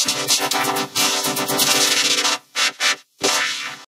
Thank you.